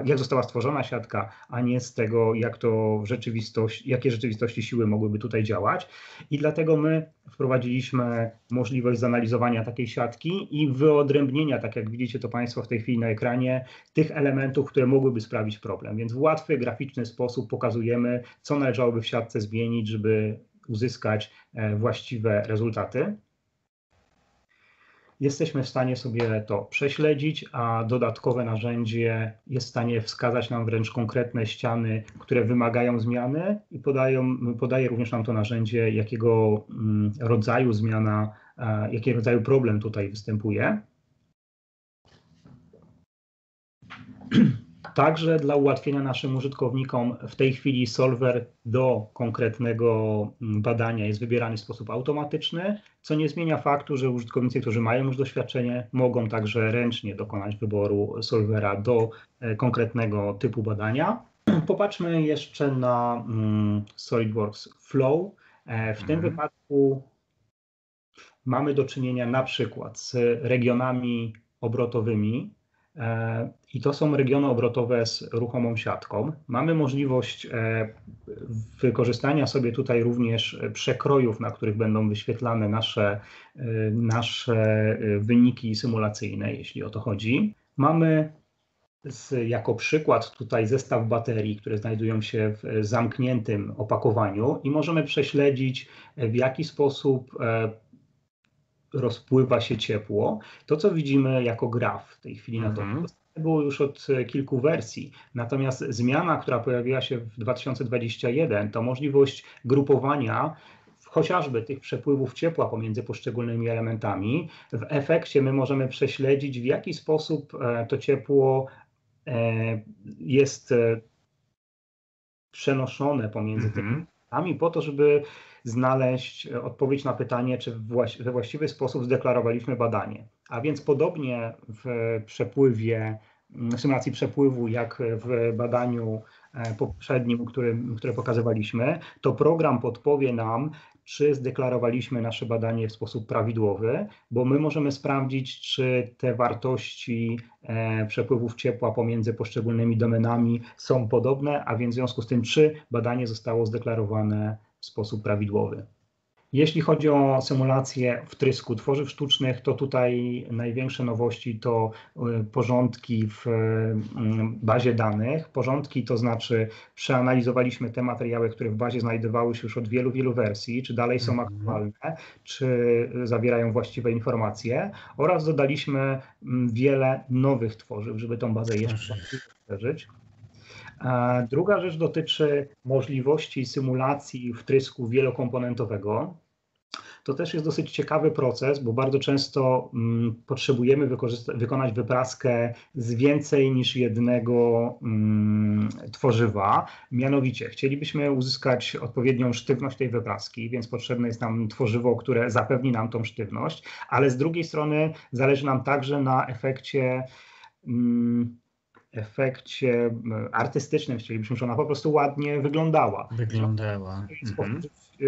jak została stworzona siatka, a nie z tego, jak to w rzeczywistości, jakie rzeczywistości siły mogłyby tutaj działać. I dlatego my wprowadziliśmy możliwość zanalizowania takiej siatki i wyodrębnienia, tak jak widzicie to Państwo w tej chwili na ekranie, tych elementów, które mogłyby sprawić problem. Więc w łatwy, graficzny sposób pokazujemy, co należałoby w siatce zmienić, żeby uzyskać e, właściwe rezultaty. Jesteśmy w stanie sobie to prześledzić, a dodatkowe narzędzie jest w stanie wskazać nam wręcz konkretne ściany, które wymagają zmiany i podają, podaje również nam to narzędzie, jakiego mm, rodzaju zmiana, jakiego rodzaju problem tutaj występuje. Także dla ułatwienia naszym użytkownikom w tej chwili solver do konkretnego mm, badania jest wybierany w sposób automatyczny, co nie zmienia faktu, że użytkownicy, którzy mają już doświadczenie, mogą także ręcznie dokonać wyboru solvera do e, konkretnego typu badania. <clears throat> Popatrzmy jeszcze na mm, SolidWorks Flow. E, w tym mhm. wypadku mamy do czynienia na przykład z regionami obrotowymi, I to są regiony obrotowe z ruchomą siatką. Mamy możliwość e, wykorzystania sobie tutaj również przekrojów, na których będą wyświetlane nasze, e, nasze wyniki symulacyjne, jeśli o to chodzi. Mamy z, jako przykład tutaj zestaw baterii, które znajdują się w zamkniętym opakowaniu i możemy prześledzić, w jaki sposób rozpływa się ciepło. To, co widzimy jako graf w tej chwili na to, mhm. było już od e, kilku wersji. Natomiast zmiana, która pojawiła się w 2021, to możliwość grupowania chociażby tych przepływów ciepła pomiędzy poszczególnymi elementami. W efekcie my możemy prześledzić, w jaki sposób e, to ciepło e, jest przenoszone pomiędzy tymi mhm. elementami, po to, żeby znaleźć e, odpowiedź na pytanie, czy we właściwy sposób zdeklarowaliśmy badanie. A więc podobnie w przepływie, w symulacji przepływu, jak w badaniu e, poprzednim, którym, które pokazywaliśmy, to program podpowie nam, czy zdeklarowaliśmy nasze badanie w sposób prawidłowy, bo my możemy sprawdzić, czy te wartości e, przepływów ciepła pomiędzy poszczególnymi domenami są podobne, a więc w związku z tym, czy badanie zostało zdeklarowane w sposób prawidłowy. Jeśli chodzi o symulację wtrysku tworzyw sztucznych, to tutaj największe nowości to y, porządki w y, bazie danych. Porządki to znaczy przeanalizowaliśmy te materiały, które w bazie znajdowały się już od wielu, wielu wersji, czy dalej są mhm. aktualne, czy zawierają właściwe informacje oraz dodaliśmy wiele nowych tworzyw, żeby tą bazę jeszcze poszerzyć. Druga rzecz dotyczy możliwości symulacji wtrysku wielokomponentowego. To też jest dosyć ciekawy proces, bo bardzo często mm, potrzebujemy wykonać wypraskę z więcej niż jednego mm, tworzywa. Mianowicie chcielibyśmy uzyskać odpowiednią sztywność tej wypraski, więc potrzebne jest nam tworzywo, które zapewni nam tą sztywność, ale z drugiej strony zależy nam także na efekcie. Mm, efekcie artystycznym chcielibyśmy, żeby ona po prostu ładnie wyglądała. Wyglądała. Mhm.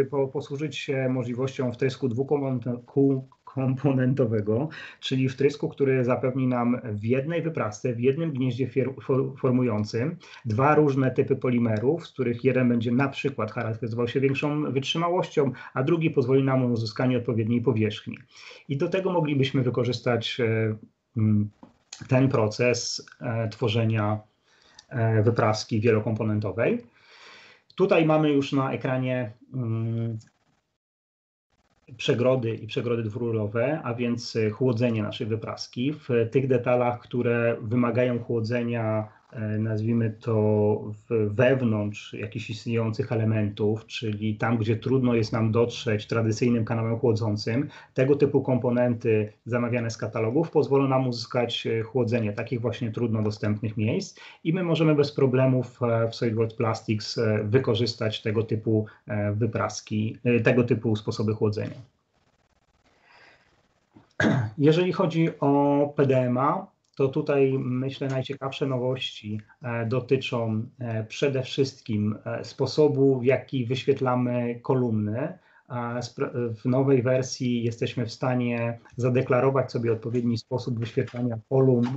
Po, posłużyć się możliwością wtrysku dwukomponentowego, czyli wtrysku, który zapewni nam w jednej wyprasce, w jednym gnieździe formującym dwa różne typy polimerów, z których jeden będzie na przykład charakteryzował się większą wytrzymałością, a drugi pozwoli nam na uzyskanie odpowiedniej powierzchni. I do tego moglibyśmy wykorzystać e, ten proces e, tworzenia e, wypraski wielokomponentowej. Tutaj mamy już na ekranie mm, przegrody i przegrody dwurulowe, a więc chłodzenie naszej wypraski. W tych detalach, które wymagają chłodzenia nazwijmy to wewnątrz jakichś istniejących elementów, czyli tam, gdzie trudno jest nam dotrzeć tradycyjnym kanałem chłodzącym, tego typu komponenty zamawiane z katalogów pozwolą nam uzyskać e, chłodzenie takich właśnie trudno dostępnych miejsc i my możemy bez problemów e, w SolidWorks Plastics wykorzystać tego typu wypraski, tego typu sposoby chłodzenia. <clears throat> Jeżeli chodzi o PDMA, to tutaj myślę najciekawsze nowości e, dotyczą e, przede wszystkim e, sposobu, w jaki wyświetlamy kolumny. W nowej wersji jesteśmy w stanie zadeklarować sobie odpowiedni sposób wyświetlania kolumn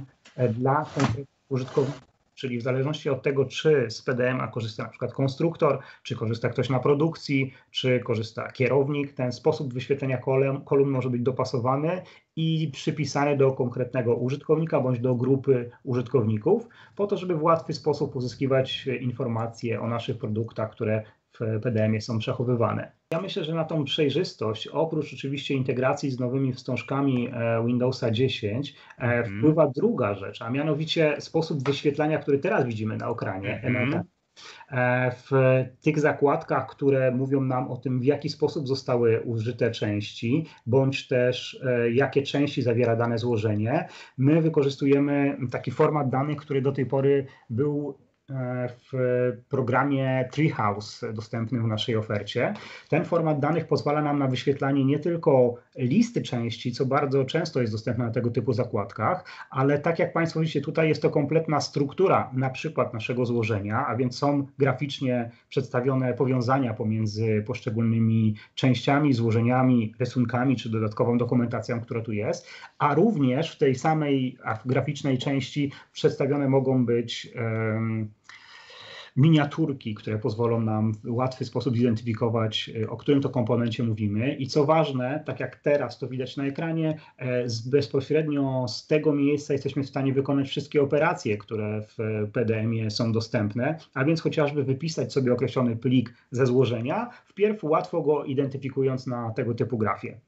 dla konkretnych użytkowników czyli w zależności od tego, czy z PDM-a korzysta na przykład konstruktor, czy korzysta ktoś na produkcji, czy korzysta kierownik, ten sposób wyświetlenia kolumn, kolumn może być dopasowany i przypisany do konkretnego użytkownika bądź do grupy użytkowników, po to, żeby w łatwy sposób uzyskiwać informacje o naszych produktach, które w PDM-ie są przechowywane. Ja myślę, że na tą przejrzystość, oprócz oczywiście integracji z nowymi wstążkami e, Windowsa 10, mm. wpływa druga rzecz, a mianowicie sposób wyświetlania, który teraz widzimy na ekranie. Mm. W tych zakładkach, które mówią nam o tym, w jaki sposób zostały użyte części, bądź też jakie części zawiera dane złożenie, my wykorzystujemy taki format danych, który do tej pory był E, w programie Treehouse dostępnym w naszej ofercie. Ten format danych pozwala nam na wyświetlanie nie tylko listy części, co bardzo często jest dostępne na tego typu zakładkach, ale tak jak Państwo widzicie, tutaj jest to kompletna struktura na przykład naszego złożenia, a więc są graficznie przedstawione powiązania pomiędzy poszczególnymi częściami, złożeniami, rysunkami czy dodatkową dokumentacją, która tu jest, a również w tej samej graficznej części przedstawione mogą być miniaturki, które pozwolą nam w łatwy sposób zidentyfikować, e, o którym to komponencie mówimy. I co ważne, tak jak teraz to widać na ekranie, e, bezpośrednio z tego miejsca jesteśmy w stanie wykonać wszystkie operacje, które w PDM-ie są dostępne, a więc chociażby wypisać sobie określony plik ze złożenia, wpierw łatwo go identyfikując na tego typu grafie.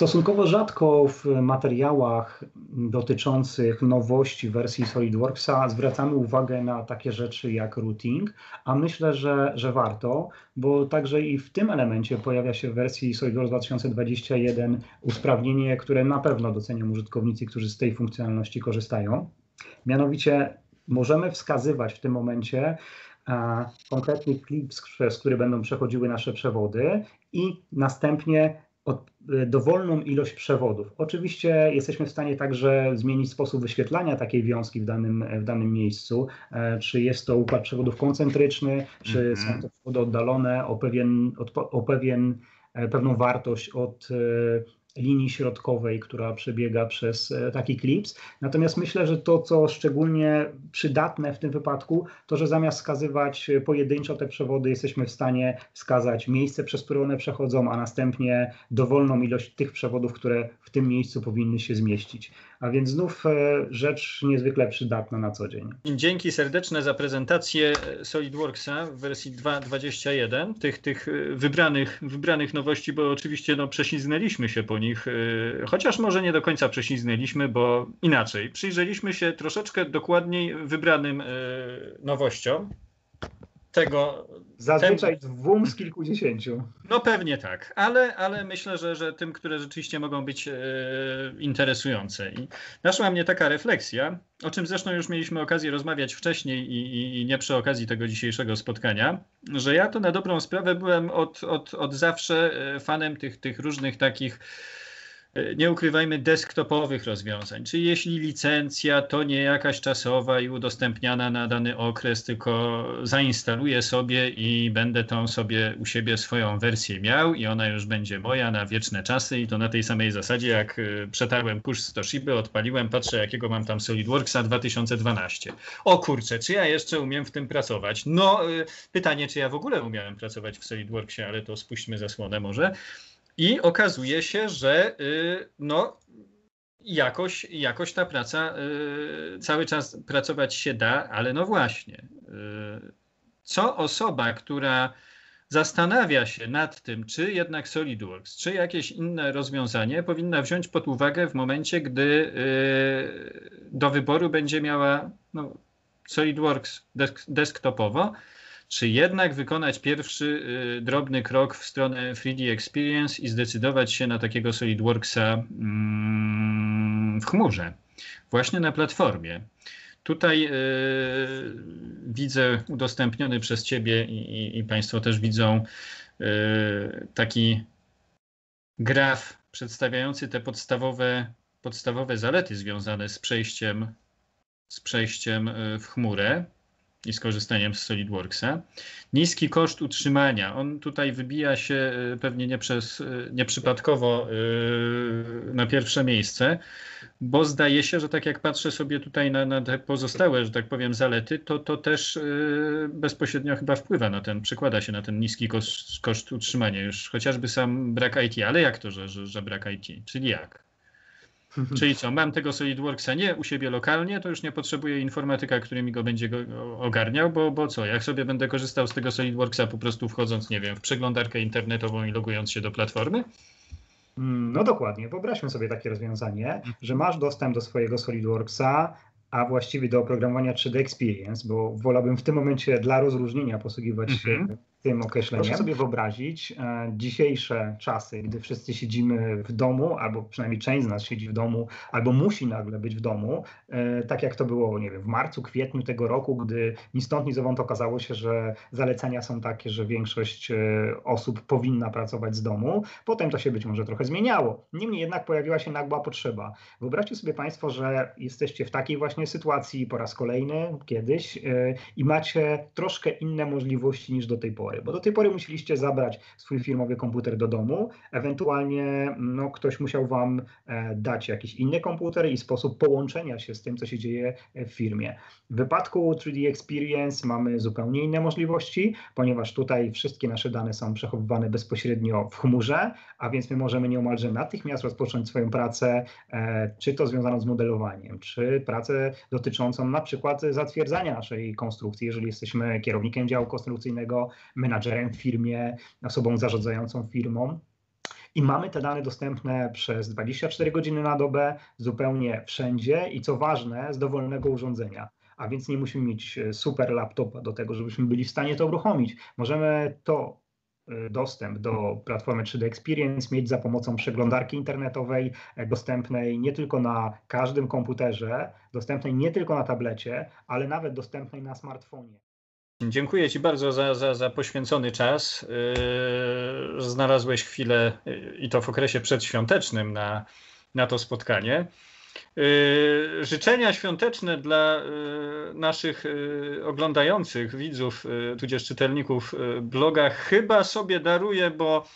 Stosunkowo rzadko w materiałach dotyczących nowości wersji SolidWorksa zwracamy uwagę na takie rzeczy jak routing, a myślę, że, że warto, bo także i w tym elemencie pojawia się w wersji SolidWorks 2021 usprawnienie, które na pewno docenią użytkownicy, którzy z tej funkcjonalności korzystają. Mianowicie możemy wskazywać w tym momencie konkretny klip, przez który będą przechodziły nasze przewody i następnie e, dowolną ilość przewodów. Oczywiście jesteśmy w stanie także zmienić sposób wyświetlania takiej wiązki w danym, w danym miejscu, e, czy jest to układ przewodów koncentryczny, czy mm -hmm. są to przewody oddalone o, pewien, o pewien, e, pewną wartość od linii środkowej, która przebiega przez e, taki klips. Natomiast myślę, że to, co szczególnie przydatne w tym wypadku, to że zamiast wskazywać pojedynczo te przewody, jesteśmy w stanie wskazać miejsce, przez które one przechodzą, a następnie dowolną ilość tych przewodów, które w tym miejscu powinny się zmieścić. A więc znów e, rzecz niezwykle przydatna na co dzień. Dzięki serdeczne za prezentację SolidWorksa w wersji 2.21, tych, tych e, wybranych, wybranych nowości, bo oczywiście no, prześlizgnęliśmy się po nich, e, chociaż może nie do końca prześlizgnęliśmy, bo inaczej. Przyjrzeliśmy się troszeczkę dokładniej wybranym nowościom tego. Zazwyczaj ten... dwóm z kilkudziesięciu. No pewnie tak, ale, ale myślę, że, że tym, które rzeczywiście mogą być e, interesujące. I naszła mnie taka refleksja, o czym zresztą już mieliśmy okazję rozmawiać wcześniej i, i, i, nie przy okazji tego dzisiejszego spotkania, że ja to na dobrą sprawę byłem od, od, od zawsze e, fanem tych, tych różnych takich nie ukrywajmy, desktopowych rozwiązań. Czyli jeśli licencja to nie jakaś czasowa i udostępniana na dany okres, tylko zainstaluję sobie i będę tą sobie u siebie swoją wersję miał i ona już będzie moja na wieczne czasy i to na tej samej zasadzie jak e, przetarłem push z Toshiby, odpaliłem, patrzę jakiego mam tam SolidWorksa 2012. O kurczę, czy ja jeszcze umiem w tym pracować? No e, pytanie, czy ja w ogóle umiałem pracować w SolidWorksie, ale to spuśćmy zasłonę może. I okazuje się, że y, no, jakoś, jakoś ta praca y, cały czas pracować się da, ale no właśnie. Y, co osoba, która zastanawia się nad tym, czy jednak SolidWorks, czy jakieś inne rozwiązanie powinna wziąć pod uwagę w momencie, gdy do wyboru będzie miała no, SolidWorks desk desktopowo, czy jednak wykonać pierwszy y, drobny krok w stronę 3D Experience i zdecydować się na takiego SolidWorksa mm, w chmurze, właśnie na platformie. Tutaj y, widzę udostępniony przez Ciebie i, i, Państwo też widzą y, taki graf przedstawiający te podstawowe, podstawowe zalety związane z przejściem, z przejściem y, w chmurę i z korzystaniem z SolidWorksa. Niski koszt utrzymania. On tutaj wybija się y, pewnie nie przez, y, nieprzypadkowo y, na pierwsze miejsce, bo zdaje się, że tak jak patrzę sobie tutaj na, na te pozostałe, że tak powiem, zalety, to, to też bezpośrednio chyba wpływa na ten, przekłada się na ten niski koszt, koszt utrzymania. Już chociażby sam brak IT, ale jak to, że, że, że brak IT? Czyli jak? Czyli co, mam tego SolidWorksa nie u siebie lokalnie, to już nie potrzebuję informatyka, który mi go będzie go ogarniał, bo, bo co, jak sobie będę korzystał z tego SolidWorksa po prostu wchodząc, nie wiem, w przeglądarkę internetową i logując się do platformy? Mm, no dokładnie. Wyobraźmy sobie takie rozwiązanie, że masz dostęp do swojego SolidWorksa, a właściwie do oprogramowania 3D Experience, bo wolałbym w tym momencie dla rozróżnienia posługiwać się mm -hmm tym określeniem. Proszę sobie wyobrazić e, dzisiejsze czasy, gdy wszyscy siedzimy w domu, albo przynajmniej część z nas siedzi w domu, albo musi nagle być w domu, e, tak jak to było, nie wiem, w marcu, kwietniu tego roku, gdy ni stąd, ni zowąd okazało się, że zalecenia są takie, że większość e, osób powinna pracować z domu. Potem to się być może trochę zmieniało. Niemniej jednak pojawiła się nagła potrzeba. Wyobraźcie sobie Państwo, że jesteście w takiej właśnie sytuacji po raz kolejny, kiedyś e, i macie troszkę inne możliwości niż do tej pory bo do tej pory musieliście zabrać swój firmowy komputer do domu, ewentualnie no, ktoś musiał wam e, dać jakiś inny komputer i sposób połączenia się z tym, co się dzieje w firmie. W wypadku 3D Experience mamy zupełnie inne możliwości, ponieważ tutaj wszystkie nasze dane są przechowywane bezpośrednio w chmurze, a więc my możemy nieomalże natychmiast rozpocząć swoją pracę, e, czy to związaną z modelowaniem, czy pracę dotyczącą na przykład zatwierdzania naszej konstrukcji, jeżeli jesteśmy kierownikiem działu konstrukcyjnego, menadżerem w firmie, osobą zarządzającą firmą. I mamy te dane dostępne przez 24 godziny na dobę, zupełnie wszędzie i co ważne, z dowolnego urządzenia. A więc nie musimy mieć super laptopa do tego, żebyśmy byli w stanie to uruchomić. Możemy to dostęp do platformy 3D Experience mieć za pomocą przeglądarki internetowej, e, dostępnej nie tylko na każdym komputerze, dostępnej nie tylko na tablecie, ale nawet dostępnej na smartfonie. Dziękuję Ci bardzo za, za, za poświęcony czas. Yy, znalazłeś chwilę yy, i to w okresie przedświątecznym na, na to spotkanie. Yy, życzenia świąteczne dla naszych oglądających, widzów, tudzież czytelników bloga chyba sobie daruję, bo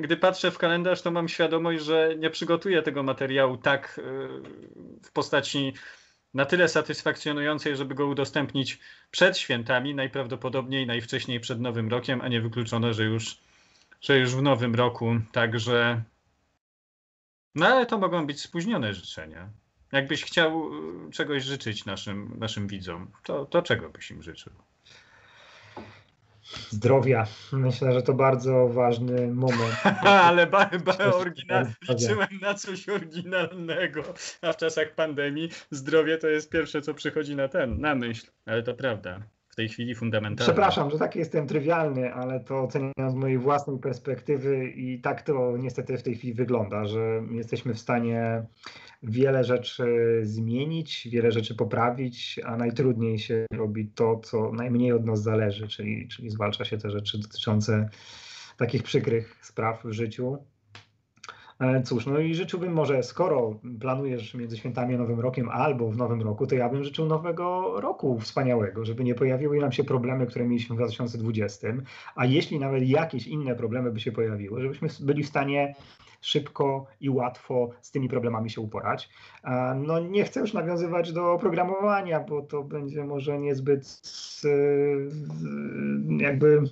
gdy patrzę w kalendarz, to mam świadomość, że nie przygotuję tego materiału tak w postaci na tyle satysfakcjonującej, żeby go udostępnić przed świętami, najprawdopodobniej najwcześniej przed Nowym Rokiem, a nie wykluczone, że już, że już w Nowym Roku. Także. No ale to mogą być spóźnione życzenia. Jakbyś chciał y, czegoś życzyć naszym, naszym widzom, to, to czego byś im życzył? zdrowia. Myślę, że to bardzo ważny moment. <laughs> Ale ba, ba, oryginal, liczyłem na coś oryginalnego, a w czasach pandemii zdrowie to jest pierwsze, co przychodzi na ten, na myśl, ale to prawda. W tej chwili. Przepraszam, że taki jestem trywialny, ale to oceniam z mojej własnej perspektywy i tak to niestety w tej chwili wygląda, że jesteśmy w stanie wiele rzeczy zmienić, wiele rzeczy poprawić, a najtrudniej się robi to, co najmniej od nas zależy, czyli, czyli zwalcza się te rzeczy dotyczące takich przykrych spraw w życiu. E, cóż, no i życzyłbym może, skoro planujesz między świętami a Nowym Rokiem albo w Nowym Roku, to ja bym życzył Nowego Roku wspaniałego, żeby nie pojawiły nam się problemy, które mieliśmy w 2020, a jeśli nawet jakieś inne problemy by się pojawiły, żebyśmy byli w stanie szybko i łatwo z tymi problemami się uporać. No nie chcę już nawiązywać do programowania, bo to będzie może niezbyt jakby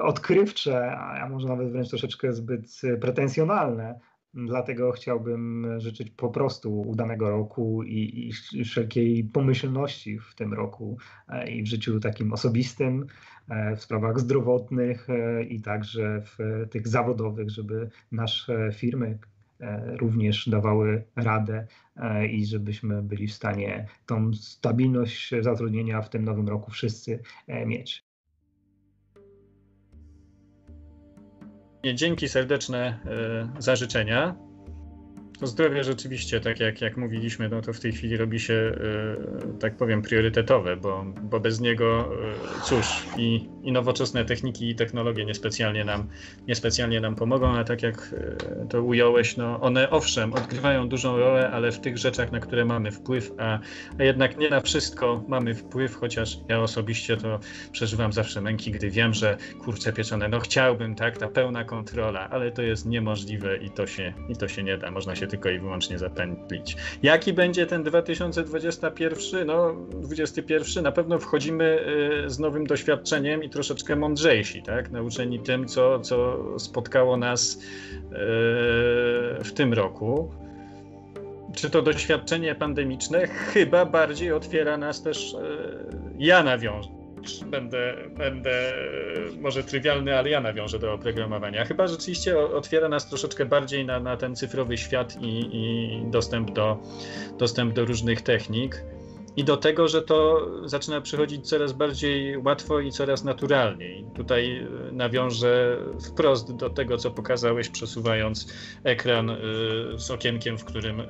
odkrywcze, a może nawet wręcz troszeczkę zbyt pretensjonalne. Dlatego chciałbym życzyć po prostu udanego roku i, i, wszelkiej pomyślności w tym roku e, i w życiu takim osobistym, e, w sprawach zdrowotnych e, i także w tych zawodowych, żeby nasze firmy również dawały radę i żebyśmy byli w stanie tą stabilność zatrudnienia w tym nowym roku wszyscy mieć. Dzięki serdeczne e, za życzenia. To zdrowie rzeczywiście, tak jak, jak mówiliśmy, no to w tej chwili robi się, e, tak powiem, priorytetowe, bo, bo bez niego, e, cóż, i, i nowoczesne techniki i technologie niespecjalnie nam, niespecjalnie nam pomogą, a tak jak e, to ująłeś, no one owszem, odgrywają dużą rolę, ale w tych rzeczach, na które mamy wpływ, a, a jednak nie na wszystko mamy wpływ, chociaż ja osobiście to przeżywam zawsze męki, gdy wiem, że kurczę pieczone, no chciałbym, tak, ta pełna kontrola, ale to jest niemożliwe i to się, i to się nie da, można się się tylko i wyłącznie zapętlić. Jaki będzie ten 2021? No, 2021 na pewno wchodzimy y, z nowym doświadczeniem i troszeczkę mądrzejsi, tak? Nauczeni tym, co, co spotkało nas y, w tym roku. czy to doświadczenie pandemiczne chyba bardziej otwiera nas też, e, ja nawiążę, będę, będę może trywialny, ale ja nawiążę do oprogramowania. Chyba rzeczywiście otwiera nas troszeczkę bardziej na, na ten cyfrowy świat i, i dostęp, do, dostęp do różnych technik i do tego, że to zaczyna przychodzić coraz bardziej łatwo i coraz naturalniej. Tutaj e, nawiążę wprost do tego, co pokazałeś, przesuwając ekran e, z okienkiem, w którym e,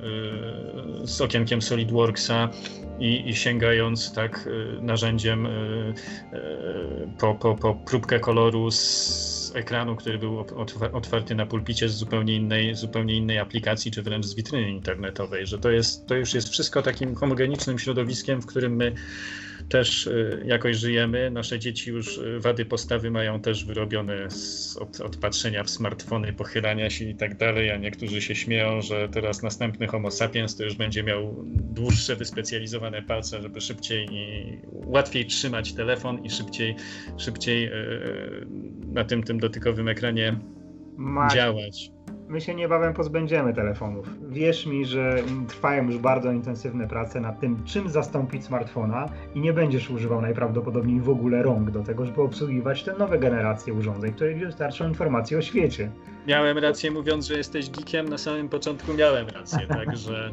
z okienkiem SolidWorksa i, i sięgając tak narzędziem po, po, po próbkę koloru z ekranu, który był otwarty na pulpicie z zupełnie innej, zupełnie innej aplikacji, czy wręcz z witryny internetowej, że to, jest, to już jest wszystko takim homogenicznym środowiskiem, w którym my też y, jakoś żyjemy. Nasze dzieci już y, wady postawy mają też wyrobione z, od, od patrzenia w smartfony, pochylania się i tak dalej, a niektórzy się śmieją, że teraz następny homo sapiens to już będzie miał dłuższe, wyspecjalizowane palce, żeby szybciej i łatwiej trzymać telefon i szybciej, szybciej y, na tym, tym dotykowym ekranie działać my się niebawem pozbędziemy telefonów. Wierz mi, że trwają już bardzo intensywne prace nad tym, czym zastąpić smartfona i nie będziesz używał najprawdopodobniej w ogóle rąk do tego, żeby obsługiwać te nowe generacje urządzeń, które wystarczą informacje o świecie. Miałem rację mówiąc, że jesteś geekiem, na samym początku miałem rację, <laughs> także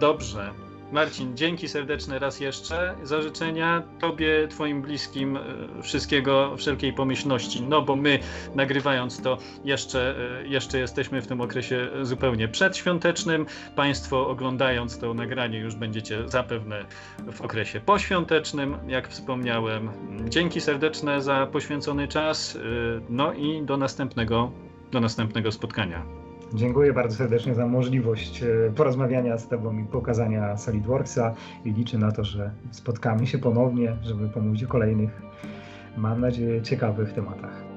dobrze. Marcin, dzięki serdeczne raz jeszcze za życzenia Tobie, Twoim bliskim e, wszystkiego, wszelkiej pomyślności. No bo my nagrywając to jeszcze, e, jeszcze jesteśmy w tym okresie zupełnie przedświątecznym. Państwo oglądając to nagranie już będziecie zapewne w okresie poświątecznym, jak wspomniałem. Dzięki serdeczne za poświęcony czas. E, no i do następnego, do następnego spotkania. Dziękuję bardzo serdecznie za możliwość e, porozmawiania z Tobą i pokazania SolidWorksa i liczę na to, że spotkamy się ponownie, żeby pomówić o kolejnych, mam nadzieję, ciekawych tematach.